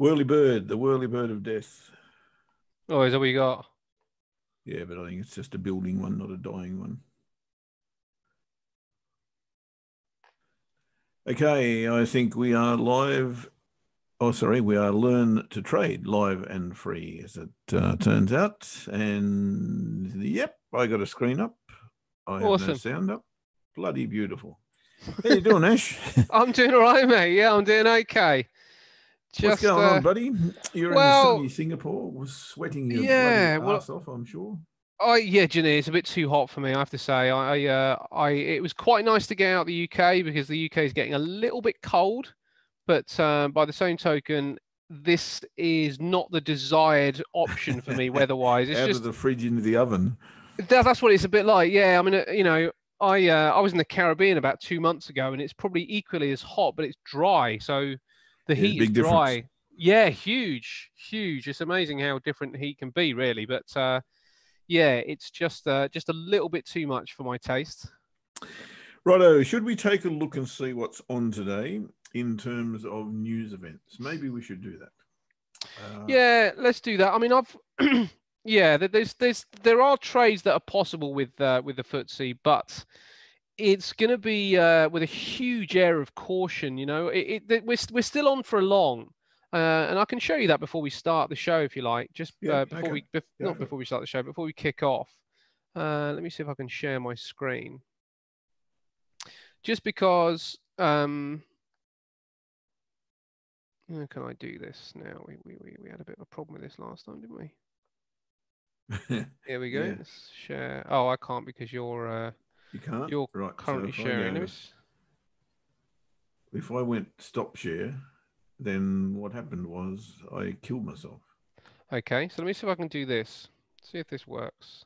Whirly bird, the whirly bird of death. Oh, is that what you got? Yeah, but I think it's just a building one, not a dying one. Okay, I think we are live. Oh, sorry, we are Learn to Trade live and free, as it uh, turns out. And yep, I got a screen up. I have Awesome. no sound up. Bloody beautiful. How you doing, Ash? I'm doing all right, mate. Yeah, I'm doing okay. What's going uh, on, buddy? You're well- in sunny Singapore. Was sweating your Yeah, bloody well- off, I'm sure. I yeah, Janine, it's a bit too hot for me. I have to say. I, I, uh, I, it was quite nice to get out the UK because the UK is getting a little bit cold, but um, by the same token, this is not the desired option for me weather-wise. It's Out just of the fridge into the oven. that, that's what it's a bit like. Yeah, I mean, uh, you know, I, uh, I was in the Caribbean about two months ago, and it's probably equally as hot, but it's dry, so the Yeah, heat is big difference. dry. Yeah, huge, huge. It's amazing how different heat can be, really. But uh, yeah, it's just uh, just a little bit too much for my taste. Righto, should we take a look and see what's on today in terms of news events? Maybe we should do that. Uh, Yeah, let's do that. I mean, I've yeah, there's there's there are trades that are possible with uh, with the footsie, but it's going to be uh, with a huge air of caution. You know, it, it, we're we're still on for a long, uh, and I can show you that before we start the show if you like. Just Yeah, uh, before okay. we bef- Go not for before we start the show, before we kick off. Uh, let me see if I can share my screen. Just because. Um, how can I do this now? We, we, we, we had a bit of a problem with this last time, didn't we? Here we go. Yeah. Let's share. Oh, I can't because you're uh, you can't. you're right. currently so sharing. go- this. if I went stop share, then what happened was I killed myself. Okay, so let me see if I can do this. See if this works.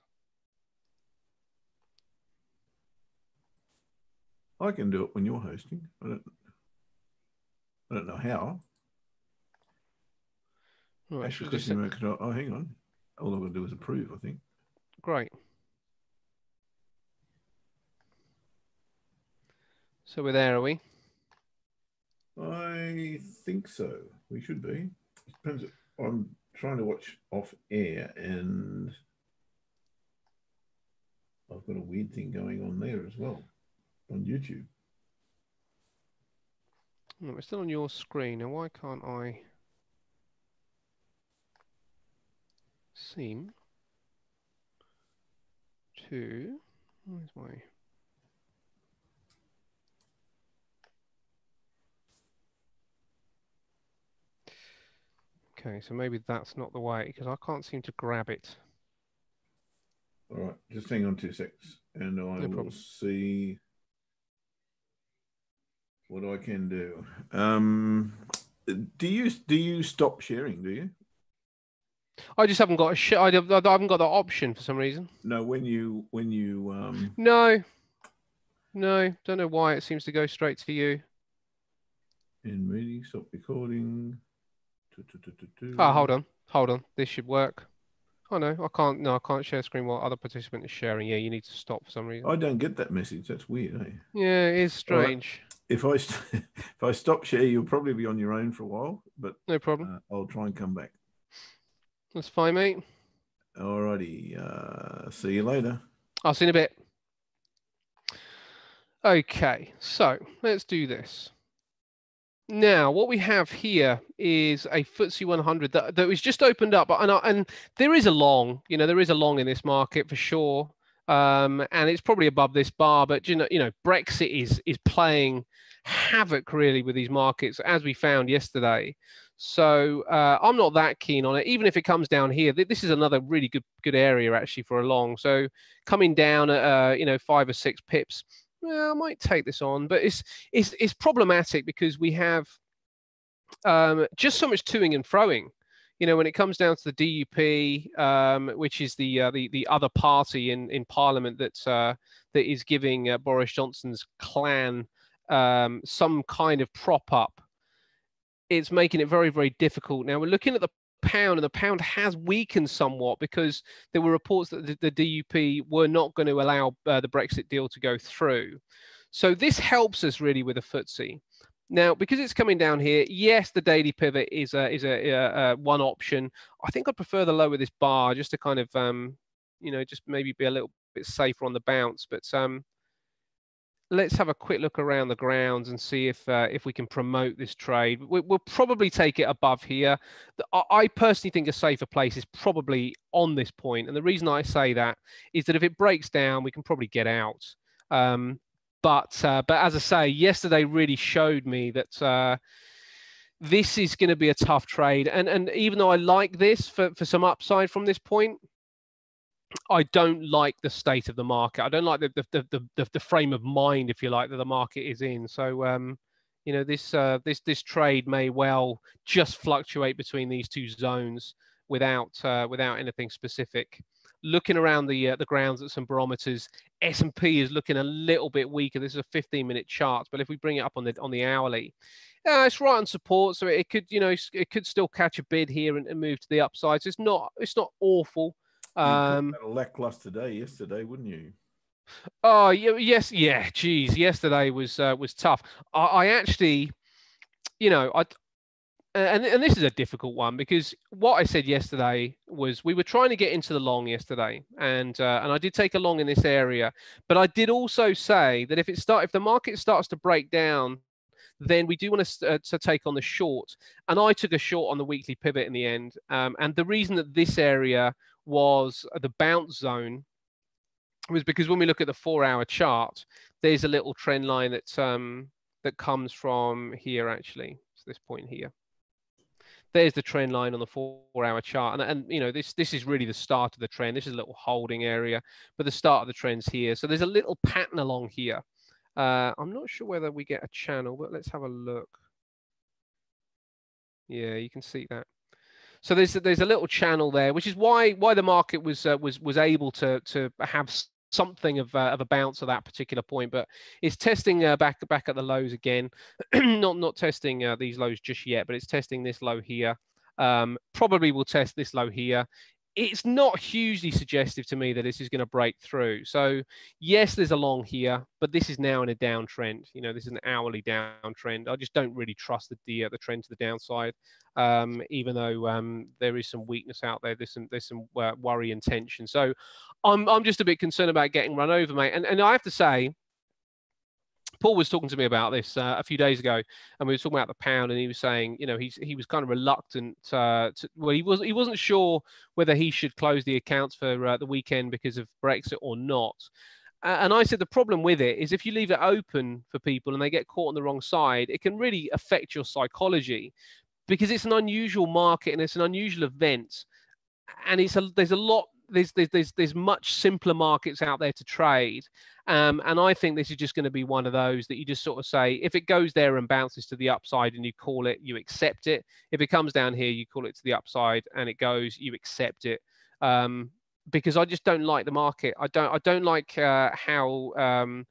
I can do it when you're hosting. I don't. I don't know how. Right, Actually, just question mark, could I- oh, hang on. All I've got to do is approve. I think. great. So we're there, are we? I think so. We should be. It depends. I'm trying to watch off air, and I've got a weird thing going on there as well on YouTube. No, we're still on your screen. Now, why can't I seem to? Where's my? Okay, so maybe that's not the way because I can't seem to grab it. All right, just hang on two secs, and I will problem. see what I can do. Um, do you do you stop sharing? Do you? I just haven't got a sh- I don't- I haven't got that option for some reason. No, when you when you um, No, no, don't know why it seems to go straight to you. in meeting, stop recording. Oh, hold on, hold on. This should work. Oh no, I can't. No, I can't share screen while other participant is sharing. Yeah, you need to stop for some reason. I don't get that message. That's weird. Eh? Yeah, it is right. strange. If I st- if I stop share, you'll probably be on your own for a while, but No problem. uh, I'll try and come back. That's fine, mate. Alrighty. Uh, see you later. I'll see you in a bit. Okay, so let's do this. Now, what we have here is a FTSE 100 that, that was just opened up, and, and there is a long, you know, there is a long in this market for sure, um, and it's probably above this bar. But you know, you know, Brexit is is playing havoc really with these markets, as we found yesterday. So uh, I'm not that keen on it, even if it comes down here. th- This is another really good good area actually for a long. So coming down at uh, you know five or six pips, well, I might take this on, but it's it's it's problematic because we have um, just so much toing and froing. You know, when it comes down to the DUP, um, which is the uh, the the other party in in Parliament that uh, that is giving uh, Boris Johnson's clan um, some kind of prop up, it's making it very very difficult. Now we're looking at the pound, and the pound has weakened somewhat because there were reports that the, the DUP were not going to allow uh, the Brexit deal to go through. So this helps us really with the FTSE. Now, because it's coming down here, yes, the daily pivot is a, is a, a, a one option. I think I'd prefer the low with this bar just to kind of, um, you know, just maybe be a little bit safer on the bounce. But um, let's have a quick look around the grounds and see if uh, if we can promote this trade. We, will probably take it above here. I personally think a safer place is probably on this point, and the reason I say that is that if it breaks down, we can probably get out. Um, but uh, but as I say, yesterday really showed me that uh, this is going to be a tough trade. And and even though I like this for, for some upside from this point, I don't like the state of the market. I don't like the the, the, the, the frame of mind, if you like, that the market is in. So um, you know this uh, this this trade may well just fluctuate between these two zones without uh, without anything specific looking around the uh, the grounds at some barometers, S&P is looking a little bit weaker. This is a 15 minute chart, but if we bring it up on the on the hourly, yeah, it's right on support, so it could you know it could still catch a bid here and, and move to the upside. So it's not it's not awful. Um, a lackluster day yesterday, wouldn't you? Oh yes, yeah. Geez, yesterday was uh, was tough. I, I actually, you know, I and, and this is a difficult one because what I said yesterday was we were trying to get into the long yesterday, and uh, and I did take a long in this area, but I did also say that if it start if the market starts to break down, then we do want to, uh, to take on the short, and I took a short on the weekly pivot in the end, um, and the reason that this area was the bounce zone was because when we look at the four-hour chart, there's a little trend line that um, that comes from here actually, so this point here there's the trend line on the four hour chart. And, and, you know, this, this is really the start of the trend. This is a little holding area, but the start of the trend's here. So there's a little pattern along here. Uh, I'm not sure whether we get a channel, but let's have a look. Yeah, you can see that. So there's there's a little channel there, which is why why the market was uh, was was able to to have something of, uh, of a bounce at that particular point, but it's testing uh, back back at the lows again. not not testing uh, these lows just yet, but it's testing this low here. Um, probably will test this low here it's not hugely suggestive to me that this is going to break through. So yes, there's a long here, but this is now in a downtrend. You know, this is an hourly downtrend. I just don't really trust the the, uh, the trend to the downside, um, even though um, there is some weakness out there. There's some there's some uh, worry and tension. So I'm I'm just a bit concerned about getting run over, mate. And and I have to say, Paul was talking to me about this uh, a few days ago, and we were talking about the pound, and he was saying, you know, he's he was kind of reluctant. Uh, to, well, he was he wasn't sure whether he should close the accounts for uh, the weekend because of Brexit or not. and I said the problem with it is if you leave it open for people and they get caught on the wrong side, it can really affect your psychology because it's an unusual market and it's an unusual event, and it's a there's a lot there's, there's there's there's much simpler markets out there to trade, um, and I think this is just going to be one of those that you just sort of say if it goes there and bounces to the upside and you call it, you accept it. If it comes down here, you call it to the upside and it goes, you accept it. Um, because I just don't like the market. I don't I don't like uh, how um,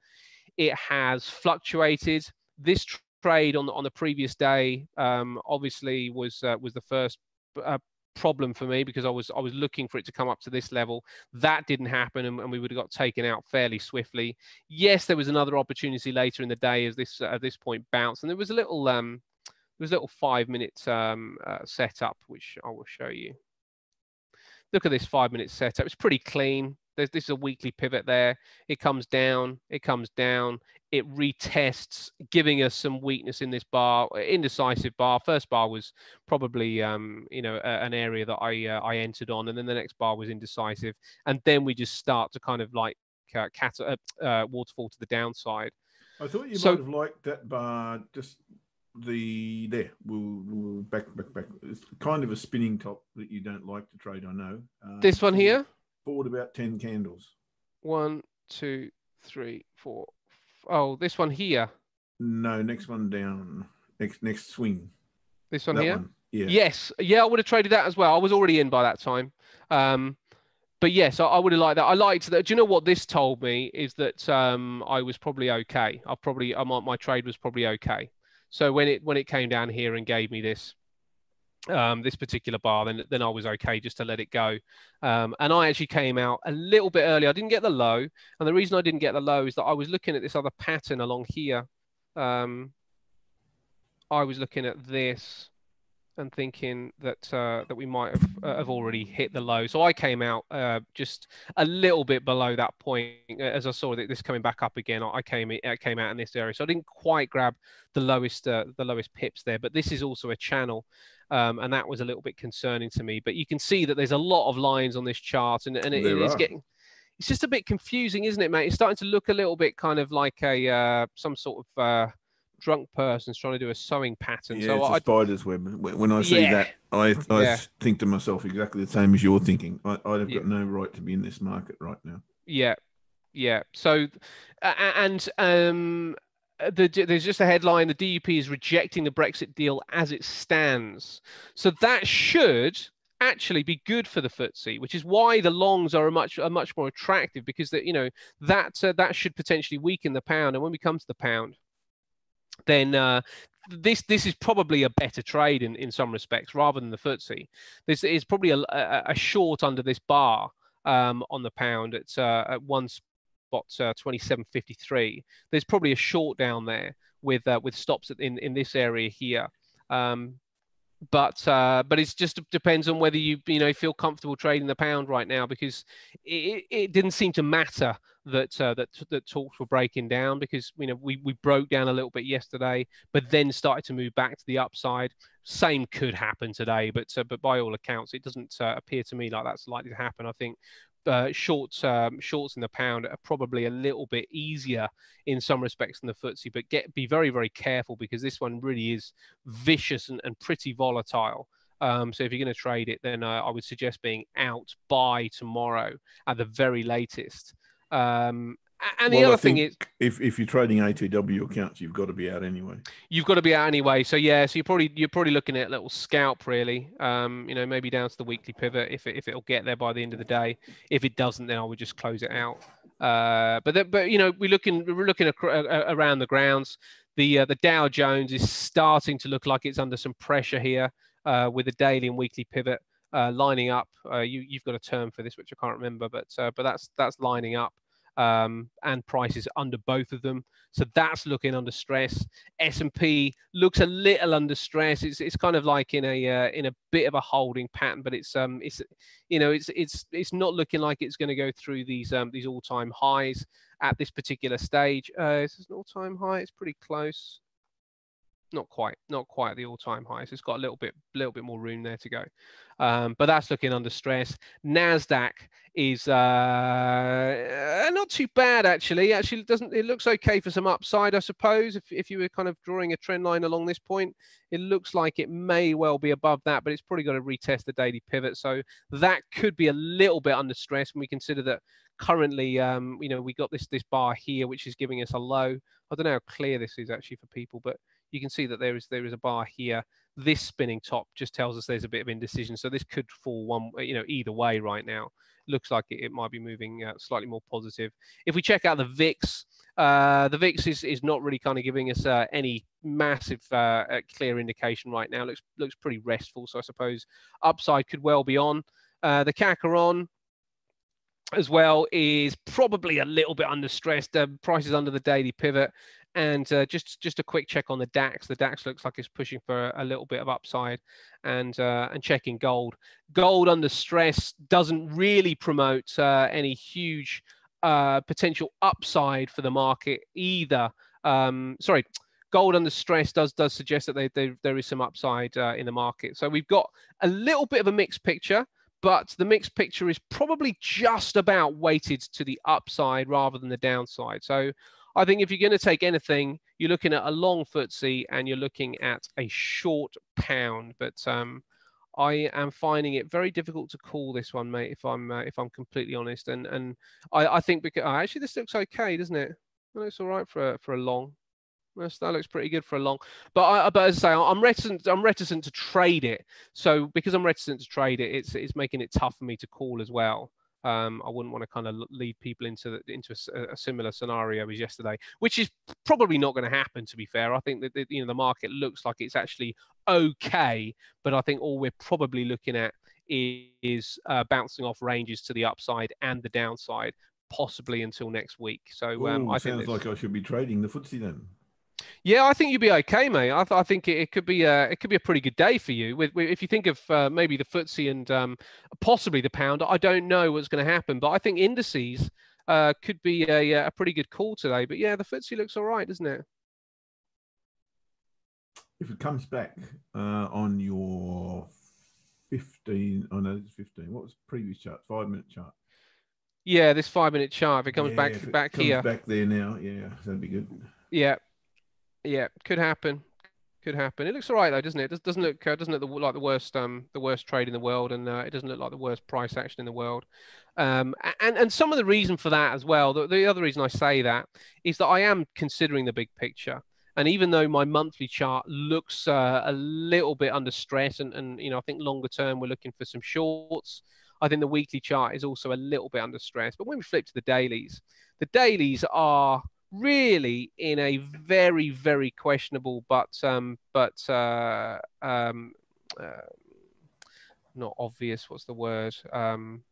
it has fluctuated. This trade on on the previous day um, obviously was uh, was the first uh, problem for me because I was I was looking for it to come up to this level. That didn't happen, and, and we would have got taken out fairly swiftly. Yes, there was another opportunity later in the day as this at this point bounced, and there was a little um there was a little five minute um uh, setup which I will show you. Look at this five minute setup. It's pretty clean. There's this is a weekly pivot there. It comes down, it comes down, it retests, giving us some weakness in this bar, indecisive bar. First bar was probably um, you know a, an area that I uh, I entered on, and then the next bar was indecisive, and then we just start to kind of like uh, cat uh, uh, waterfall to the downside. I thought you so, might have liked that bar just the there we'll, we'll back back back it's kind of a spinning top that you don't like to trade i know uh, this one here forward about 10 candles. One, two, three, four. Oh, this one here. No, next one down. Next next swing. This one that here? One. Yeah. Yes. Yeah, I would have traded that as well. I was already in by that time. Um, but yes, I, I, would have liked that. I liked that. Do you know what this told me is that um, I was probably okay. I probably I, my, my trade was probably okay. So when it when it came down here and gave me this, um, this particular bar, then then I was okay just to let it go. Um, and I actually came out a little bit early. I didn't get the low, and the reason I didn't get the low is that I was looking at this other pattern along here. Um, I was looking at this and thinking that uh, that we might have uh, have already hit the low. So I came out uh, just a little bit below that point as I saw that this coming back up again. I came I came out in this area, so I didn't quite grab the lowest uh, the lowest pips there. But this is also a channel, um, and that was a little bit concerning to me. But you can see that there's a lot of lines on this chart, and, and it, it is getting it's just a bit confusing, isn't it, mate? It's starting to look a little bit kind of like a uh, some sort of uh, drunk person's trying to do a sewing pattern. Yeah, so it's a I, spider's web. When I see Yeah. that, I I Yeah. think to myself exactly the same as you're thinking. I, I'd have got no right to be in this market right now. Yeah, yeah. So, a- a- and um, uh, the, there's just a headline: the DUP is rejecting the Brexit deal as it stands. So that should actually be good for the FTSE, which is why the longs are a much are much more attractive because that you know that uh, that should potentially weaken the pound. And when we come to the pound, then uh, this this is probably a better trade in, in some respects rather than the FTSE. This is probably a, a, a short under this bar um, on the pound. It's uh, at one spot uh, 27.53. There's probably a short down there with uh, with stops in in this area here. Um, but uh, but it's just depends on whether you you know feel comfortable trading the pound right now because it, it didn't seem to matter that uh, that that talks were breaking down because you know we we broke down a little bit yesterday but then started to move back to the upside. Same could happen today but uh, but by all accounts it doesn't uh, appear to me like that's likely to happen i think uh, shorts um, shorts in the pound are probably a little bit easier in some respects than the FTSE, but get be very very careful because this one really is vicious and, and pretty volatile. Um, so if you're going to trade it, then uh, I would suggest being out by tomorrow at the very latest. Um, and the Well, other thing is if if you're trading ATW accounts, you've got to be out anyway. you've got to be out anyway. So yeah, so you're probably you're probably looking at a little scalp really. Um, you know, maybe down to the weekly pivot if it, if it'll get there by the end of the day. If it doesn't, then I would just close it out. Uh, but then, but you know, we're looking we're looking ac- around the grounds. The uh, the Dow Jones is starting to look like it's under some pressure here uh, with the daily and weekly pivot uh, lining up. Uh, you you've got a term for this which I can't remember, but uh, but that's that's lining up um, and prices under both of them. So that's looking under stress. S and P looks a little under stress. It's it's kind of like in a uh, in a bit of a holding pattern, but it's um it's you know it's it's it's not looking like it's going to go through these um these all time highs at this particular stage. Uh, is this an all time high? It's pretty close. Not quite, not quite the all-time highs. It's got a little bit, little bit more room there to go, um, but that's looking under stress. Nasdaq is uh, not too bad actually. Actually, it doesn't it looks okay for some upside, I suppose. If if you were kind of drawing a trend line along this point, it looks like it may well be above that, but it's probably got to retest the daily pivot. So that could be a little bit under stress when we consider that currently, um, you know, we got this this bar here, which is giving us a low. I don't know how clear this is actually for people, but you can see that there is there is a bar here. This spinning top just tells us there's a bit of indecision. So this could fall one, you know, either way right now. Looks like it, it might be moving uh, slightly more positive. If we check out the VIX, uh, the VIX is, is not really kind of giving us uh, any massive uh, clear indication right now. Looks looks pretty restful. So I suppose upside could well be on. Uh, the Cacaron as well is probably a little bit under stress. The price is under the daily pivot. And uh, just just a quick check on the DAX. The DAX looks like it's pushing for a, little bit of upside, and uh, and checking gold. Gold under stress doesn't really promote uh, any huge uh, potential upside for the market either. Um, sorry, gold under stress does does suggest that they, they, there is some upside uh, in the market. So we've got a little bit of a mixed picture but the mixed picture is probably just about weighted to the upside rather than the downside. So I think if you're going to take anything, you're looking at a long footsie and you're looking at a short pound. But um, I am finding it very difficult to call this one, mate. If I'm uh, if I'm completely honest, and and I, I think because oh, actually this looks okay, doesn't it? It looks all right for a, for a long. That looks pretty good for a long. But I, but as I say, I'm reticent. I'm reticent to trade it. So because I'm reticent to trade it, it's it's making it tough for me to call as well. Um, I wouldn't want to kind of lead people into the, into a, a, similar scenario as yesterday, which is probably not going to happen. To be fair, I think that the, you know the market looks like it's actually okay, but I think all we're probably looking at is, is uh, bouncing off ranges to the upside and the downside, possibly until next week. So um, Ooh, I think sounds like I should be trading the footsie then. Yeah, I think you'd be okay, mate. I, th- I think it, it, could be a it could be a pretty good day for you. With, with if you think of uh, maybe the FTSE and um, possibly the pound, I don't know what's going to happen, but I think indices uh, could be a, a pretty good call today. But yeah, the FTSE looks all right, doesn't it? If it comes back uh, on your 15, oh know it's 15. What was the previous chart? Five minute chart. Yeah, this five minute chart. If it comes Yeah, back if it back comes here, back there now, yeah, that'd be good. yeah, yeah, could happen. Could happen. It looks all right though, doesn't it? It doesn't look uh, doesn't look the, like the worst um the worst trade in the world, and uh, it doesn't look like the worst price action in the world. Um, and and some of the reason for that as well. The, the other reason I say that is that I am considering the big picture. And even though my monthly chart looks uh, a little bit under stress, and, and you know I think longer term we're looking for some shorts. I think the weekly chart is also a little bit under stress. But when we flip to the dailies, the dailies are really in a very very questionable but um but uh um uh, not obvious what's the word um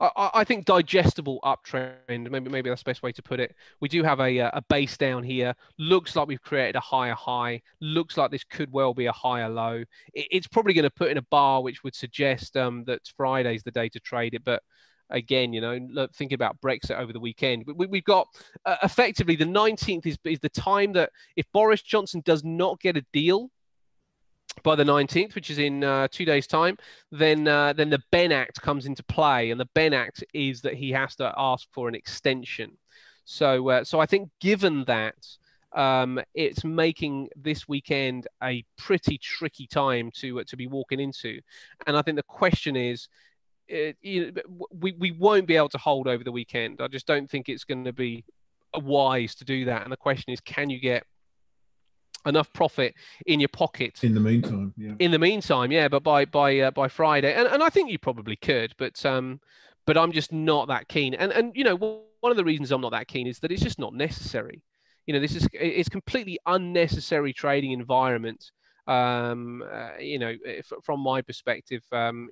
I, I- think digestible uptrend. Maybe maybe that's the best way to put it. We do have a uh, a base down here. Looks like we've created a higher high. Looks like this could well be a higher low. It, it's probably going to put in a bar which would suggest um, that Friday's the day to trade it. But again, you know, look, thinking about Brexit over the weekend, we, we've got uh, effectively the 19th is is the time that if Boris Johnson does not get a deal by the 19th, which is in uh, two days' time, then uh, then the Benn Act comes into play, and the Benn Act is that he has to ask for an extension. So uh, so I think given that. Um, it's making this weekend a pretty tricky time to uh, to be walking into, and I think the question is, it, you know, we we won't be able to hold over the weekend. I just don't think it's going to be wise to do that. And the question is, can you get enough profit in your pocket In the meantime, yeah. in the meantime, yeah, but by by uh, by Friday, and, and I think you probably could, but um, but I'm just not that keen. And and you know, one of the reasons I'm not that keen is that it's just not necessary. You know, this is it's completely unnecessary trading environment. Um, uh, you know, if, from my perspective, um,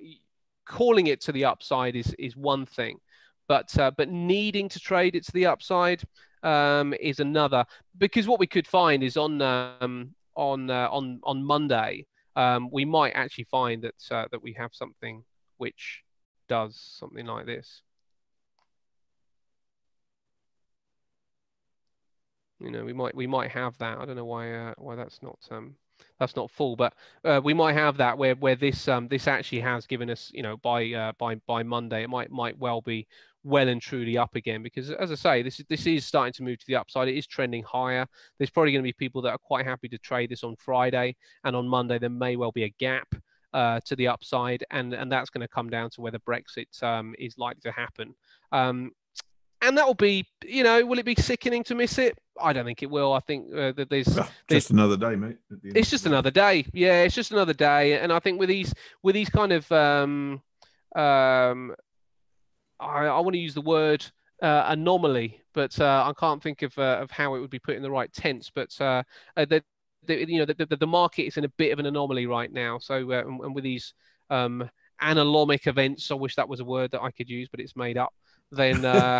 calling it to the upside is is one thing, but uh, but needing to trade it to the upside um, is another. Because what we could find is on um, on uh, on on Monday, um, we might actually find that uh, that we have something which does something like this. You know, we might we might have that. I don't know why uh, why that's not um, that's not full, but uh, we might have that where where this um, this actually has given us you know by uh, by by Monday it might might well be well and truly up again because as I say this is this is starting to move to the upside. It is trending higher. There's probably going to be people that are quite happy to trade this on Friday and on Monday there may well be a gap uh, to the upside and and that's going to come down to whether Brexit um, is likely to happen. Um, and that will be, you know, will it be sickening to miss it? I don't think it will. I think uh, that there's Ah, just another day, mate. at the end it's just another day yeah it's just another day and i think with these with these kind of um um i, I want to use the word uh, anomaly but uh, i can't think of uh, of how it would be put in the right tense but uh, uh the, the you know the, the, the market is in a bit of an anomaly right now so uh, and, and with these um anolomic events i wish that was a word that i could use but it's made up then uh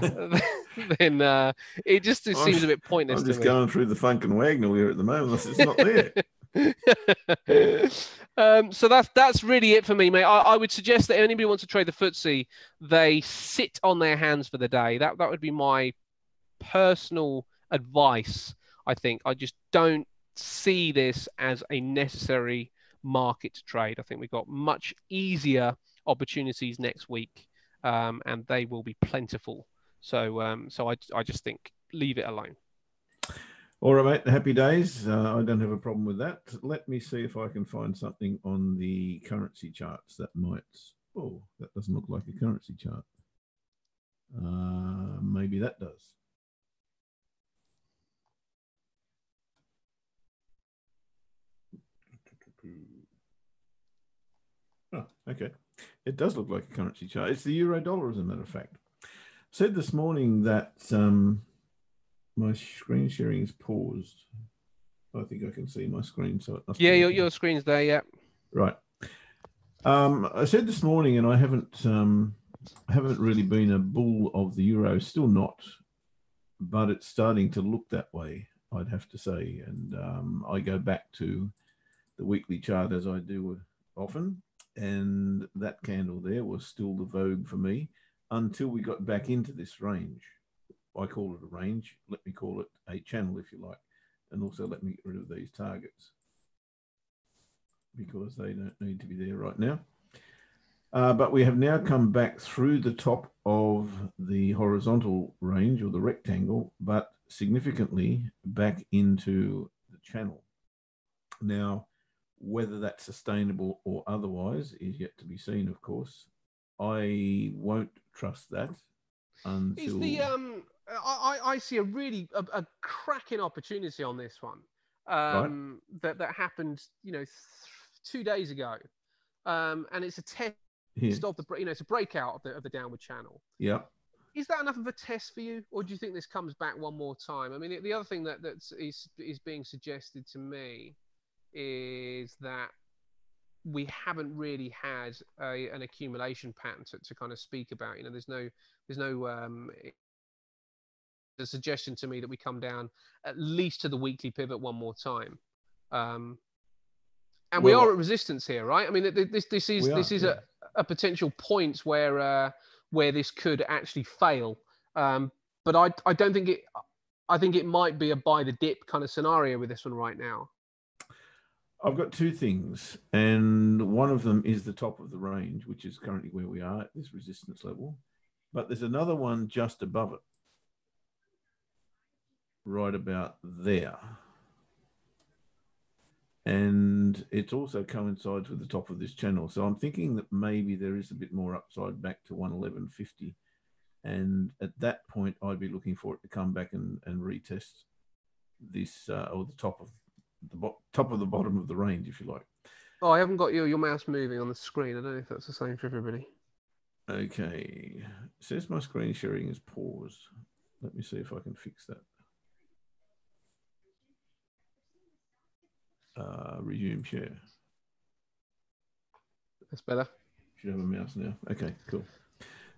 then uh it just it I'm- seems a bit pointless I'm just going through the Funk and Wagnalls here at the moment. It's not there. um, so that's that's really it for me, mate. I, I would suggest that anybody wants to trade the footsie, they sit on their hands for the day. That that would be my personal advice. I think I just don't see this as a necessary market to trade. I think we've got much easier opportunities next week, um, and they will be plentiful. So um, so I I just think leave it alone. All right, mate. Happy days. Uh, I don't have a problem with that. Let me see if I can find something on the currency charts that might. Oh, that doesn't look like a currency chart. Uh, maybe that does. Oh, okay. It does look like a currency chart. It's the euro dollar, as a matter of fact. I Said this morning that um, my screen sharing is paused. I think I can see my screen, so it must Yeah, your your screen's there. Yeah. Right. Um, I said this morning, and I haven't um, I haven't really been a bull of the euro. Still not, but it's starting to look that way. I'd have to say. And um, I go back to the weekly chart as I do often. And that candle there was still the vogue for me until we got back into this range. I call it a range. Let me call it a channel, if you like. And also let me get rid of these targets because they don't need to be there right now. Uh, but we have now come back through the top of the horizontal range or the rectangle, but significantly back into the channel. Now, whether that's sustainable or otherwise is yet to be seen, of course. I won't trust that until. Is the um? I I see a really a, a cracking opportunity on this one. Um, right. that that happened, you know, th- two days ago, um, and it's a test yeah. of the you know it's a breakout of the of the downward channel. Yeah. Is that enough of a test for you, or do you think this comes back one more time? I mean, the other thing that that is is being suggested to me is that we haven't really had a, an accumulation pattern to, to kind of speak about. You know, there's no there's no um, the suggestion to me that we come down at least to the weekly pivot one more time. Um, and well, we are at resistance here, right? I mean, this this is are, this is yeah. a, a potential point where uh, where this could actually fail. Um, but I I don't think it. I think it might be a buy the dip kind of scenario with this one right now. I've got two things, and one of them is the top of the range, which is currently where we are at this resistance level. But there's another one just above it, right about there. And it also coincides with the top of this channel. So I'm thinking that maybe there is a bit more upside back to 111.50. And at that point, I'd be looking for it to come back and, and retest this uh, or the top of the bo- top of the bottom of the range, if you like. Oh, I haven't got your your mouse moving on the screen. I don't know if that's the same for everybody. Okay, it says my screen sharing is paused. Let me see if I can fix that. Uh, resume share. That's better. Should have a mouse now. Okay, cool.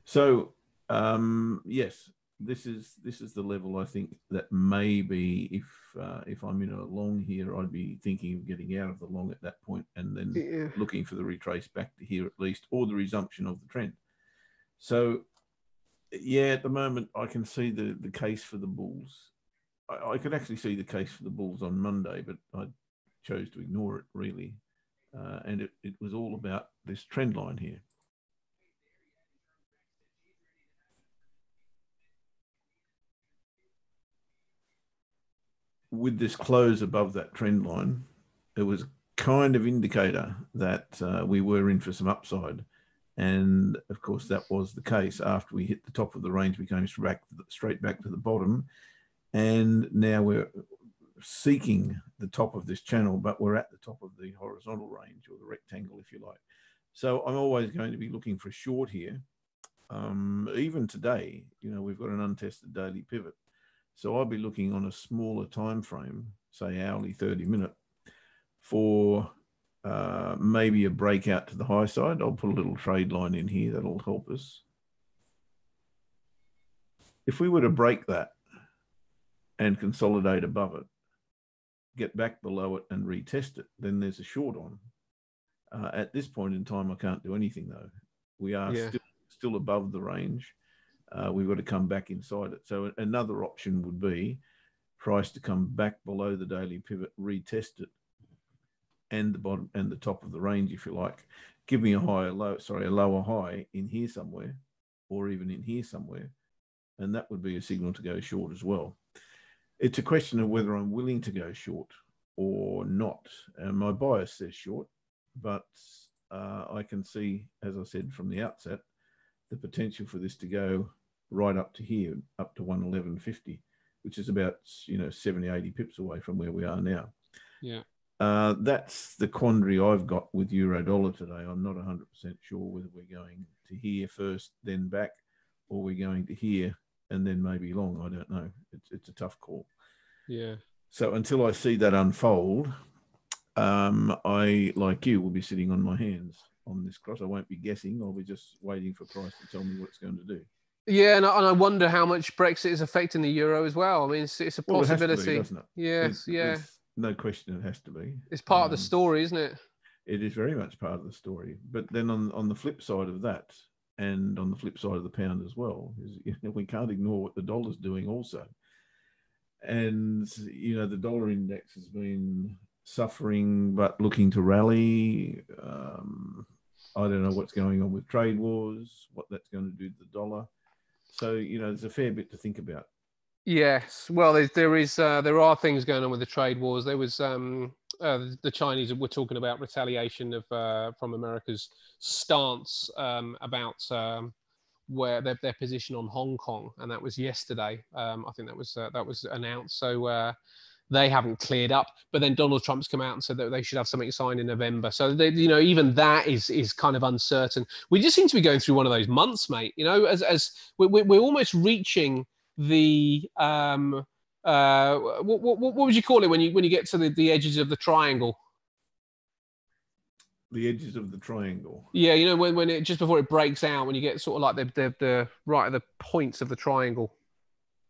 So um, yes, this is this is the level I think that maybe if uh, if I'm in a long here, I'd be thinking of getting out of the long at that point and then yeah. looking for the retrace back to here at least, or the resumption of the trend. So, yeah, at the moment I can see the the case for the bulls. I, I could actually see the case for the bulls on Monday, but I chose to ignore it really, uh, and it, it was all about this trend line here. With this close above that trend line, it was kind of indicator that uh, we were in for some upside. And of course, that was the case. After we hit the top of the range, we came straight back, straight back to the bottom. And now we're seeking the top of this channel, but we're at the top of the horizontal range or the rectangle, if you like. So I'm always going to be looking for a short here. Um, even today, you know, we've got an untested daily pivot. So I'll be looking on a smaller time frame, say hourly, 30 minute, for uh, maybe a breakout to the high side. I'll put a little trade line in here that'll help us. If we were to break that and consolidate above it, get back below it and retest it, then there's a short on. Uh, at this point in time, I can't do anything though. We are yeah. still, still above the range uh, we've got to come back inside it. So another option would be price to come back below the daily pivot, retest it, and the bottom and the top of the range, if you like. Give me a higher low, sorry, a lower high in here somewhere, or even in here somewhere, and that would be a signal to go short as well. It's a question of whether I'm willing to go short or not. And my bias says short, but uh, I can see, as I said from the outset, the potential for this to go right up to here, up to 111.50, which is about, you know, 70, 80 pips away from where we are now. Yeah. Uh, that's the quandary I've got with euro dollar today. I'm not 100% sure whether we're going to here first, then back, or we're going to here and then maybe long. I don't know. It's, it's a tough call. Yeah. So until I see that unfold, um, I, like you, will be sitting on my hands on this cross. I won't be guessing. I'll be just waiting for price to tell me what it's going to do. Yeah, and I, and I wonder how much Brexit is affecting the euro as well. I mean, it's, it's a Well, it has to be, possibility. doesn't it? yes, There's- yeah, there's no question it has to be. it's part of the Um, story, isn't it? It is very much part of the story. But then on on the flip side of that, and on the flip side of the pound as well, is you know, we can't ignore what the dollar's doing also. And you know the dollar index has been suffering but looking to rally. Um, I don't know what's going on with trade wars, what that's going to do to the dollar. So you know there's a fair bit to think about. Yes, well, there, is uh, there are things going on with the trade wars. There was um, uh, the Chinese were talking about retaliation of uh, from America's stance um, about um, where their, their position on Hong Kong, and that was yesterday. Um, I think that was uh, that was announced. So uh, they haven't cleared up. But then Donald Trump's come out and said that they should have something signed in November. So they, you know, even that is is kind of uncertain. We just seem to be going through one of those months, mate. You know, as as we, we- we're almost reaching the um uh what, what, what would you call it when you when you get to the, the edges of the triangle The edges of the triangle. yeah you know when, when it just before it breaks out when you get sort of like the the, the right at the points of the triangle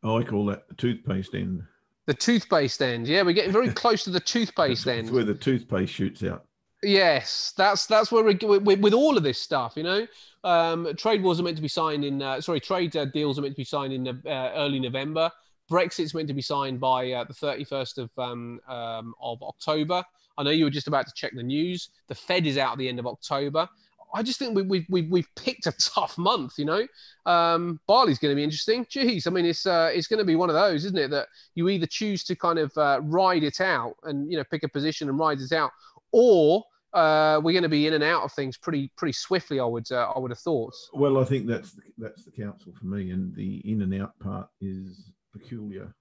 Oh, I call that the toothpaste end. The toothpaste end yeah we're getting very close to the toothpaste end where the toothpaste shoots out. Yes, that's that's where we're with, with all of this stuff. You know, um, trade wars are meant to be signed in. Uh, sorry, trade uh, deals are meant to be signed in uh, early November. Brexit's meant to be signed by uh, the thirty first of um, um, of October. I know you were just about to check the news. The Fed is out at the end of October. I just think we, we, we, we've picked a tough month, you know. Um, Bali's going to be interesting. Jeez, I mean, it's uh, it's going to be one of those, isn't it? That you either choose to kind of uh, ride it out and you know pick a position and ride it out, or uh, we're going to be in and out of things pretty pretty swiftly. I would uh, I would have thought. Well, I think that's the, that's the council for me, and the in and out part is peculiar,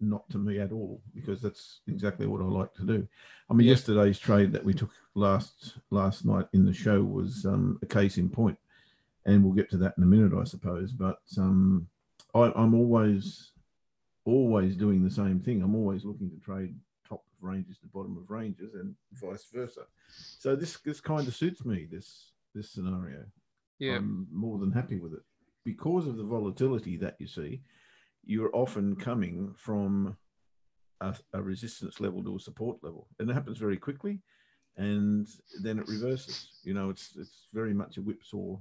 not to me at all, because that's exactly what I like to do. I mean, Yeah. yesterday's trade that we took last last night in the show was um, a case in point, and we'll get to that in a minute, I suppose. But um, I, I'm always always doing the same thing. I'm always looking to trade top of ranges to bottom of ranges, and vice versa. So this this kind of suits me. This this scenario. Yeah, I'm more than happy with it. Because of the volatility that you see, you're often coming from a, a resistance level to a support level. And it happens very quickly and then it reverses. You know, it's it's very much a whipsaw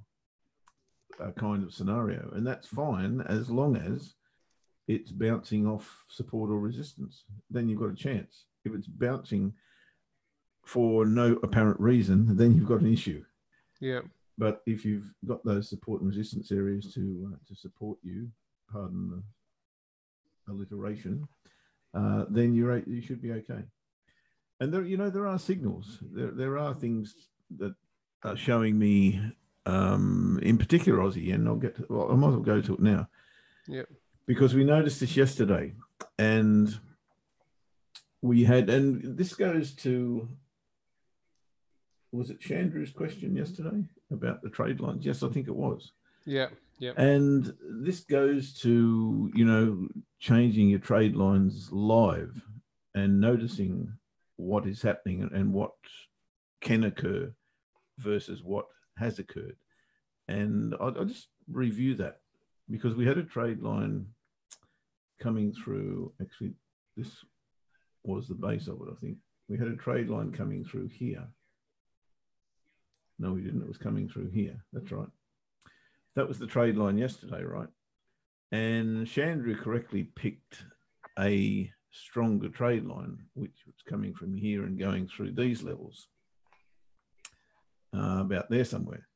uh, kind of scenario. And that's fine as long as it's bouncing off support or resistance. Then you've got a chance. If it's bouncing for no apparent reason, then you've got an issue. yeah, But if you've got those support and resistance areas to uh, to support you, pardon the alliteration, uh, then you're you should be okay. And there, you know, there are signals. There there are things that are showing me, um, in particular, Aussie, and I'll get to. Well, I might as well go to it now. Yeah. Because we noticed this yesterday, and we had, and this goes to. Was it Chandru's question yesterday about the trade lines? Yes, I think it was. yeah, yeah, And this goes to, you know, changing your trade lines live and noticing what is happening and, what can occur versus what has occurred. And I'll just review that because we had a trade line coming through. Actually, this was the base of it, I think. We had a trade line coming through here. No, we didn't. It was coming through here. That's right. That was the trade line yesterday, right? And Chandru correctly picked a stronger trade line, which was coming from here and going through these levels, uh, about there somewhere.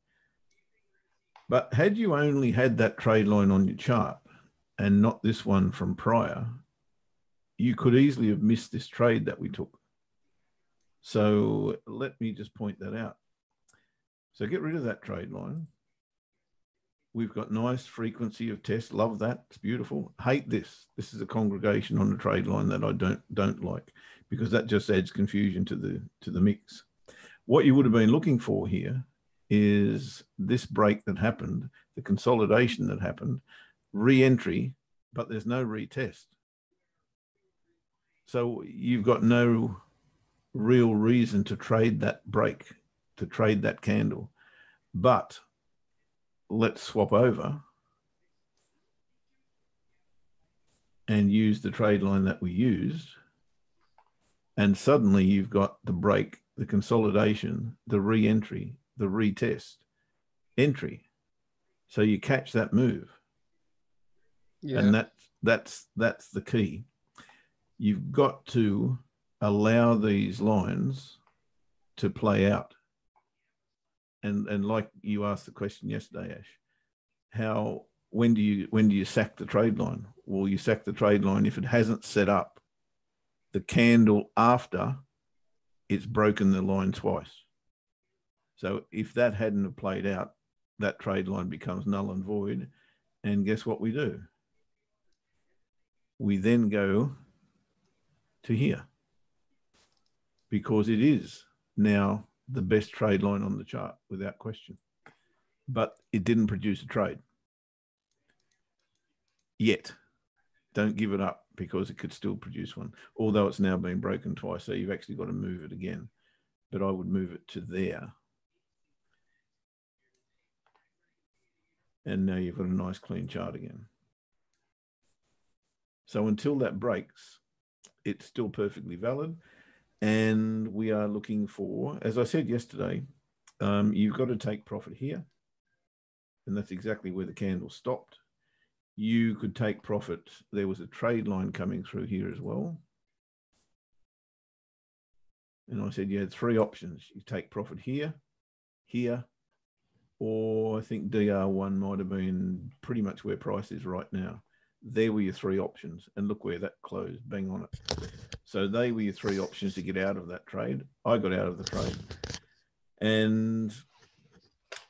But had you only had that trade line on your chart and not this one from prior, you could easily have missed this trade that we took. So let me just point that out. So get rid of that trade line. We've got nice frequency of test. Love that. It's beautiful. Hate this. This is a congregation on the trade line that I don't don't like because that just adds confusion to the to the mix. What you would have been looking for here is this break that happened, the consolidation that happened, re-entry, but there's no retest. So you've got no real reason to trade that break, to trade that candle. But let's swap over and use the trade line that we used, and suddenly you've got the break, the consolidation, the re entry, the retest, entry. So you catch that move. Yeah. And that, that's, that's the key. You've got to allow these lines to play out. And, and like you asked the question yesterday, Ash, how when do you when do you sack the trade line? Well, you sack the trade line if it hasn't set up the candle after it's broken the line twice. So if that hadn't have played out, that trade line becomes null and void. And guess what we do? We then go to here because it is now the best trade line on the chart without question. But it didn't produce a trade yet. Don't give it up because it could still produce one, although it's now been broken twice. So you've actually got to move it again. But I would move it to there. And now you've got a nice clean chart again. So until that breaks, it's still perfectly valid. And we are looking for, as I said yesterday, um, you've got to take profit here. And that's exactly where the candle stopped you could take profit. There was a trade line coming through here as well. And I said you had three options. You take profit here, here, or I think DR1 might have been pretty much where price is right now. There were your three options. And look where that closed, bang on it. So they were your three options to get out of that trade. I got out of the trade. And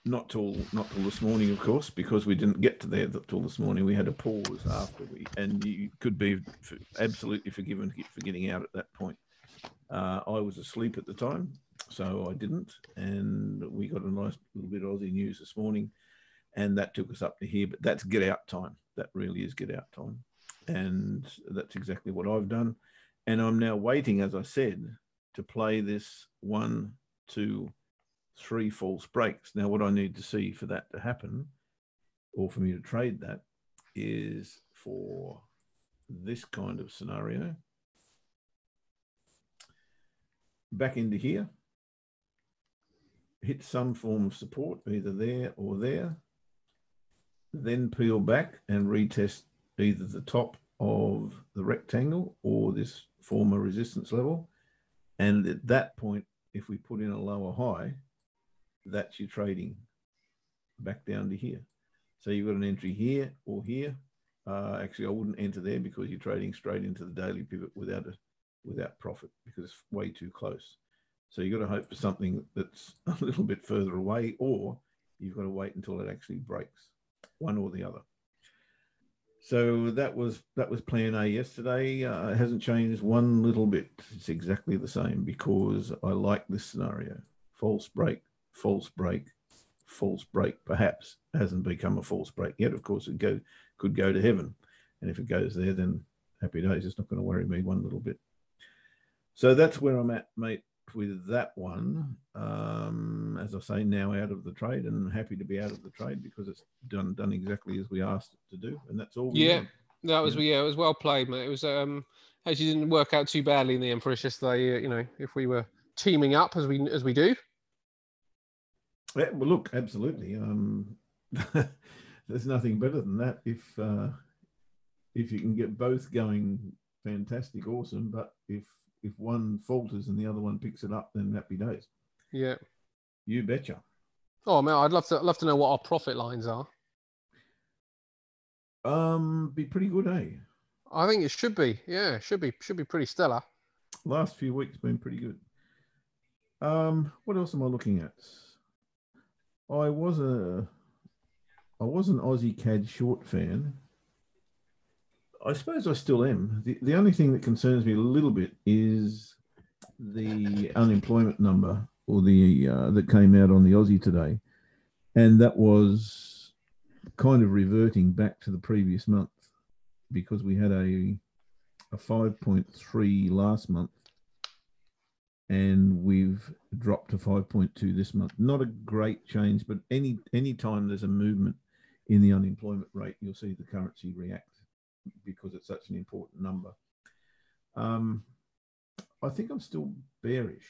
not till not till this morning, of course, because we didn't get to there till this morning. We had a pause after we, and you could be absolutely forgiven for getting out at that point. Uh, I was asleep at the time, so I didn't, and we got a nice little bit of Aussie news this morning, and that took us up to here. But that's get out time. That really is get out time, and that's exactly what I've done. And I'm now waiting, as I said, to play this one, two three false breaks. Now, what I need to see for that to happen, or for me to trade that, is for this kind of scenario. Back into here, hit some form of support, either there or there, then peel back and retest either the top of the rectangle or this former resistance level. And at that point, if we put in a lower high, that's your trading back down to here. So you've got an entry here or here. Uh, actually, I wouldn't enter there because you're trading straight into the daily pivot without a without profit because it's way too close. So you've got to hope for something that's a little bit further away, or you've got to wait until it actually breaks, one or the other. So that was that was Plan A yesterday. Uh, it hasn't changed one little bit. It's exactly the same because I like this scenario: false break, false break, false break perhaps hasn't become a false break yet. Of course, it go could go to heaven, and if it goes there, then happy days. It's not going to worry me one little bit. So that's where I'm at, mate, with that one. Um, as I say, now out of the trade, and happy to be out of the trade because it's done done exactly as we asked it to do, and that's all. yeah, that was yeah. yeah, it was well played, mate. It was um actually didn't work out too badly in the end for us yesterday. You know, if we were teaming up as we as we do, yeah, well, look, absolutely. Um, there's nothing better than that. If uh, if you can get both going, fantastic, awesome. But if if one falters and the other one picks it up, then happy days. Yeah, you betcha. Oh man, I'd love to I'd love to know what our profit lines are. Um, be pretty good, eh? I think it should be. Yeah, should be should be pretty stellar. Last few weeks been pretty good. Um, what else am I looking at? I was a I was an Aussie CAD short fan. I suppose I still am. The, the only thing that concerns me a little bit is the unemployment number or the uh, that came out on the Aussie today, and that was kind of reverting back to the previous month because we had a a 5.3 last month and we've dropped to 5.2 this month. Not a great change, but any any time there's a movement in the unemployment rate, you'll see the currency react because it's such an important number. Um, I think I'm still bearish,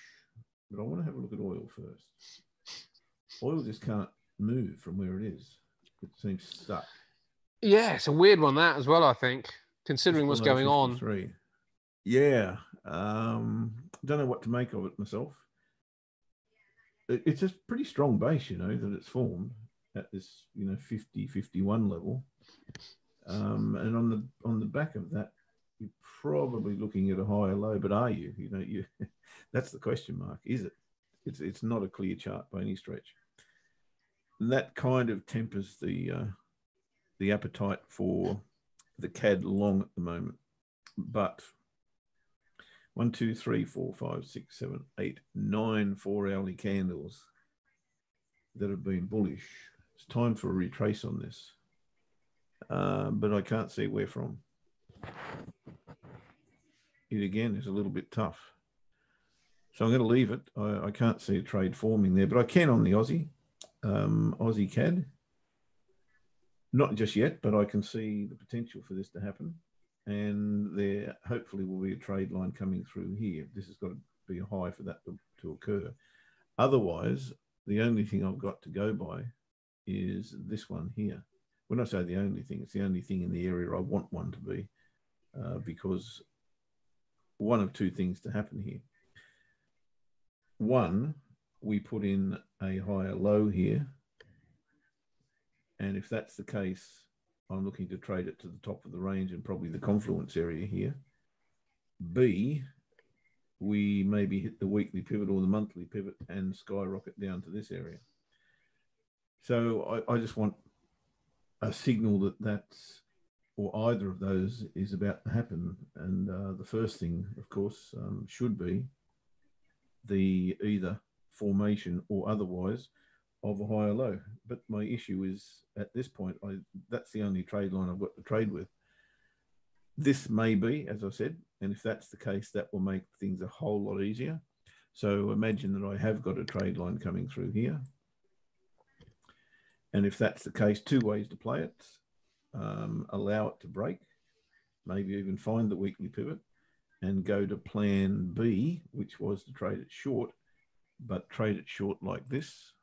but I want to have a look at oil first. Oil just can't move from where it is. It seems stuck. Yeah, it's a weird one that as well. I think, considering what's going on. Yeah, um, don't know what to make of it myself. It, it's a pretty strong base, you know, that it's formed at this, you know, 50, 51 level. Um, and on the on the back of that, you're probably looking at a higher low. But are you? You know, you that's the question mark. Is it? It's it's not a clear chart by any stretch. And that kind of tempers the uh, the appetite for the CAD long at the moment. But one, two, three, four, five, six, seven, eight, nine four hourly candles that have been bullish. It's time for a retrace on this. Um, but I can't see where from. It again is a little bit tough. So I'm going to leave it. I, I can't see a trade forming there, but I can on the Aussie, um, Aussie CAD. Not just yet, but I can see the potential for this to happen. And there hopefully will be a trade line coming through here. This has got to be high for that to, to occur. Otherwise, the only thing I've got to go by is this one here when I say the only thing, it's the only thing in the area I want one to be, uh, because one of two things to happen here. One, we put in a higher low here. And if that's the case, I'm looking to trade it to the top of the range and probably the confluence area here. B, we maybe hit the weekly pivot or the monthly pivot and skyrocket down to this area. So I, I just want a signal that that's or either of those is about to happen. And uh, the first thing, of course, um, should be the either formation or otherwise of a higher low. But my issue is at this point, I that's the only trade line I've got to trade with. This may be, as I said, and if that's the case, that will make things a whole lot easier. So imagine that I have got a trade line coming through here. And if that's the case, two ways to play it um, allow it to break, maybe even find the weekly pivot and go to plan B, which was to trade it short, but trade it short like this.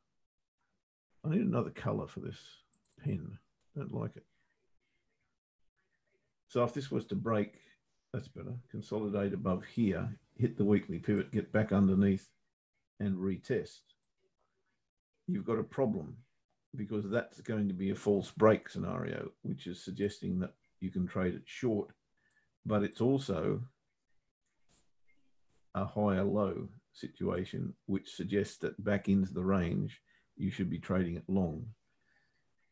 I need another color for this pen. Don't like it. So if this was to break, that's better. Consolidate above here, hit the weekly pivot, get back underneath and retest. You've got a problem because that's going to be a false break scenario, which is suggesting that you can trade it short, but it's also a higher low situation, which suggests that back into the range, you should be trading it long.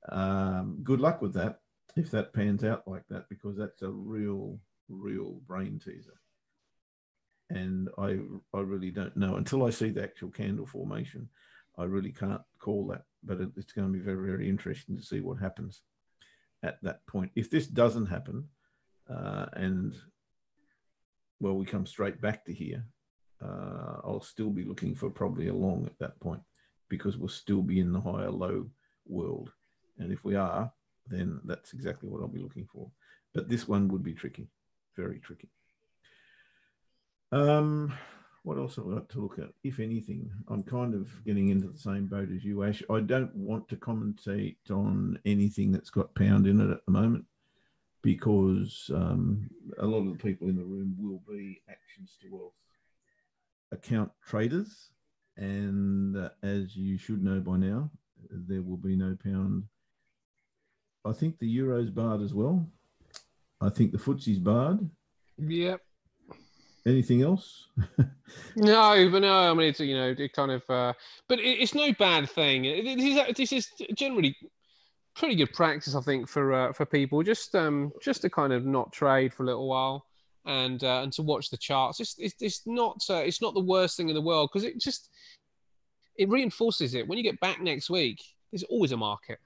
Um, good luck with that if that pans out like that, because that's a real, real brain teaser. And I, I really don't know until I see the actual candle formation. I really can't call that but it, it's going to be very, very interesting to see what happens at that point. If this doesn't happen, uh, and well, we come straight back to here, uh, I'll still be looking for probably a long at that point because we'll still be in the higher low world. And if we are, then that's exactly what I'll be looking for. But this one would be tricky, very tricky. Um, what else have I got to look at? If anything, I'm kind of getting into the same boat as you, Ash. I don't want to commentate on anything that's got pound in it at the moment because um, a lot of the people in the room will be actions to wealth account traders. And uh, as you should know by now, there will be no pound. I think the euro's barred as well. I think the FTSE's barred. Yep. Anything else? no, but no. I mean, it's you know, it kind of, uh, but it, it's no bad thing. This is, this is generally pretty good practice, I think, for uh, for people just um just to kind of not trade for a little while and uh, and to watch the charts. It's it's, it's not uh, it's not the worst thing in the world because it just it reinforces it. When you get back next week, there's always a market,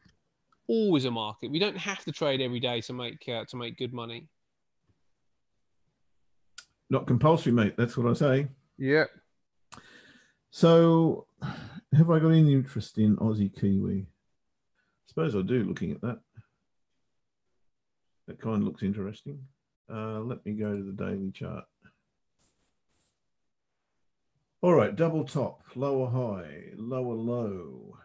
always a market. We don't have to trade every day to make uh, to make good money. Not compulsory, mate. That's what I say. Yeah. So, have I got any interest in Aussie Kiwi? I suppose I do, looking at that. That kind of looks interesting. Uh, let me go to the daily chart. All right, double top, lower high, lower low,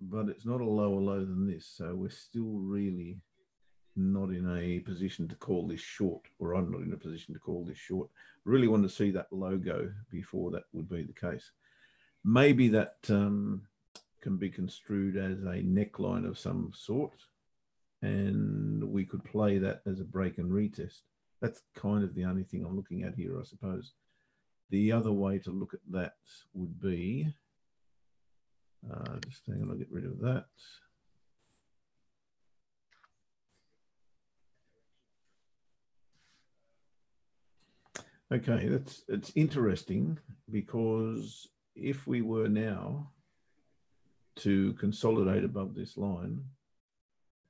but it's not a lower low than this. So we're still really not in a position to call this short, or I'm not in a position to call this short. Really want to see that logo before that would be the case. Maybe that um, can be construed as a neckline of some sort, and we could play that as a break and retest. That's kind of the only thing I'm looking at here, I suppose. The other way to look at that would be, uh, just hang on, I'll get rid of that. Okay, that's it's interesting because if we were now to consolidate above this line,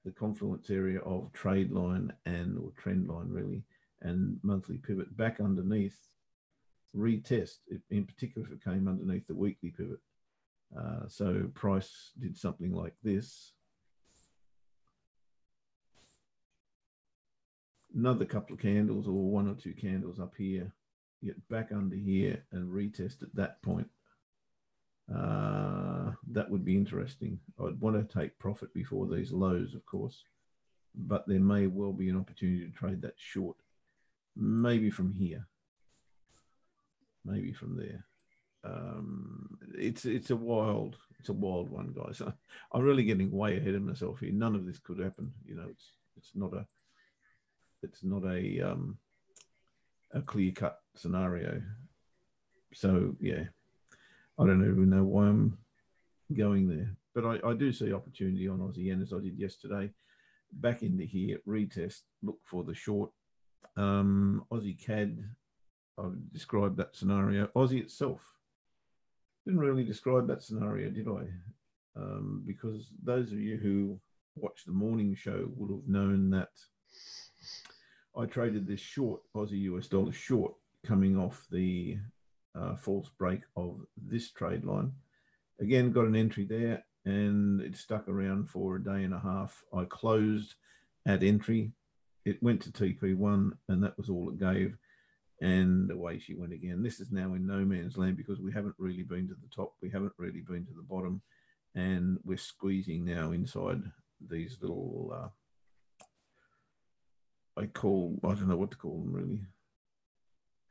the confluence area of trade line and or trend line really, and monthly pivot back underneath, retest, in particular if it came underneath the weekly pivot. Uh, so price did something like this. Another couple of candles or one or two candles up here, get back under here and retest at that point. Uh, that would be interesting. I'd want to take profit before these lows, of course, but there may well be an opportunity to trade that short, maybe from here, maybe from there. Um, it's it's a wild it's a wild one, guys. I'm really getting way ahead of myself here. None of this could happen. You know, it's it's not a it's not a um, a clear cut scenario. So yeah, I don't even know why I'm going there, but I, I do see opportunity on Aussie yen as I did yesterday. Back into here, retest, look for the short. Um, Aussie CAD, I've described that scenario. Aussie itself didn't really describe that scenario, did I? Um, because those of you who watch the morning show would have known that I traded this short Aussie US dollar short coming off the uh, false break of this trade line. Again, got an entry there and it stuck around for a day and a half. I closed at entry. It went to TP1 and that was all it gave. And away she went again. This is now in no man's land because we haven't really been to the top. We haven't really been to the bottom. And we're squeezing now inside these little uh, I call I don't know what to call them really.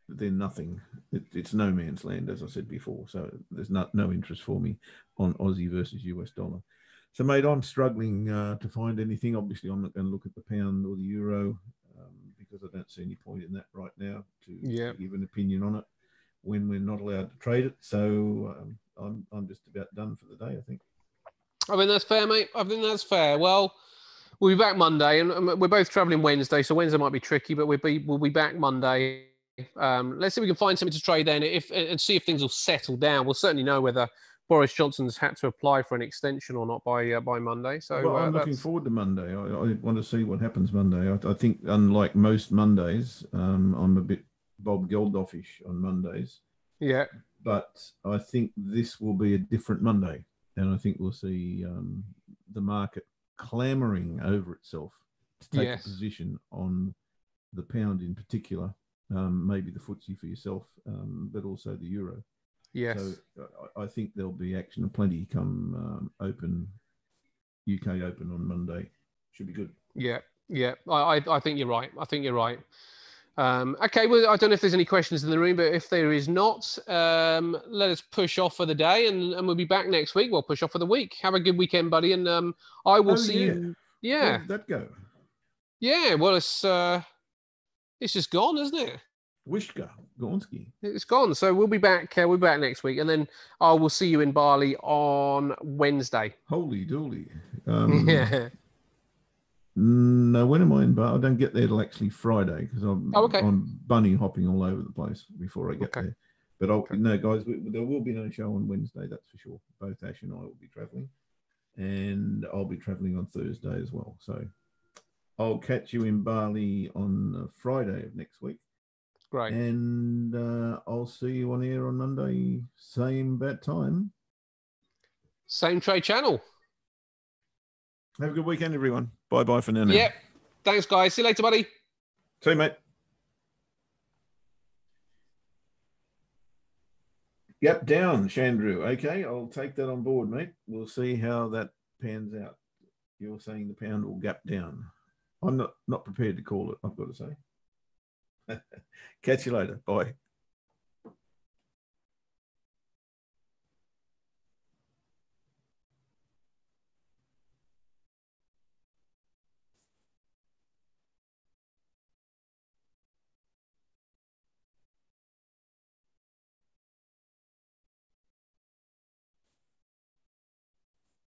They're nothing. It, it's no man's land, as I said before. So there's not no interest for me on Aussie versus US dollar. So, mate, I'm struggling uh, to find anything. Obviously, I'm not going to look at the pound or the euro um, because I don't see any point in that right now to, yeah. to give an opinion on it when we're not allowed to trade it. So um, I'm, I'm just about done for the day, I think. I mean, that's fair, mate. I think that's fair. Well, We'll be back Monday, and we're both traveling Wednesday, so Wednesday might be tricky, but we'll be we'll be back Monday. Um, let's see if we can find something to trade then, if and see if things will settle down. We'll certainly know whether Boris Johnson's had to apply for an extension or not by uh, by Monday. So well, I'm uh, looking forward to Monday. I, I, want to see what happens Monday. I, I think, unlike most Mondays, um, I'm a bit Bob Geldoffish on Mondays. Yeah, but I think this will be a different Monday, and I think we'll see um, the market clamoring over itself to take yes. a position on the pound in particular, um, maybe the FTSE for yourself, um, but also the euro. Yes. So I, I think there'll be action plenty come um, open, UK open on Monday. Should be good. Yeah, yeah. I, I think you're right. I think you're right. Um, okay, well, I don't know if there's any questions in the room, but if there is not, um, let us push off for the day and, and we'll be back next week. We'll push off for the week. Have a good weekend, buddy. And um, I will oh, see yeah. you. Yeah. that go? Yeah, well, it's uh, it's just gone, isn't it? Wishka, Gonski. It's gone. So we'll be back. Uh, we'll be back next week, and then I will see you in Bali on Wednesday. Holy dooly! Um, yeah. No, when am I in Bar? I don't get there till actually Friday because I'm, oh, okay. I'm bunny hopping all over the place before I get okay. there. But I'll, okay. no, guys, we, there will be no show on Wednesday, that's for sure. Both Ash and I will be traveling, and I'll be traveling on Thursday as well. So I'll catch you in Bali on Friday of next week. Great. And uh, I'll see you on air on Monday, same bat time. Same trade channel. Have a good weekend, everyone. Bye bye for now. Yep. Thanks, guys. See you later, buddy. See you, mate. Yep, down, Chandru. Okay, I'll take that on board, mate. We'll see how that pans out. You're saying the pound will gap down. I'm not not prepared to call it. I've got to say. Catch you later. Bye.